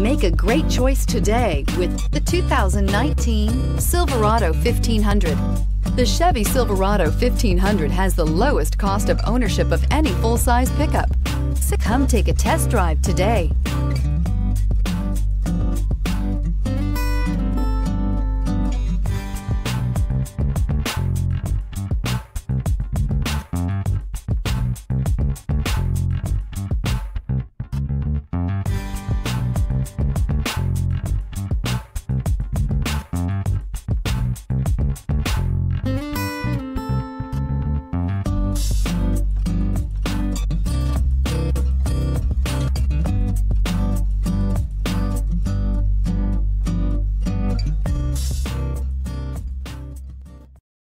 Make a great choice today with the 2019 Silverado 1500. The Chevy Silverado 1500 has the lowest cost of ownership of any full-size pickup. So come take a test drive today.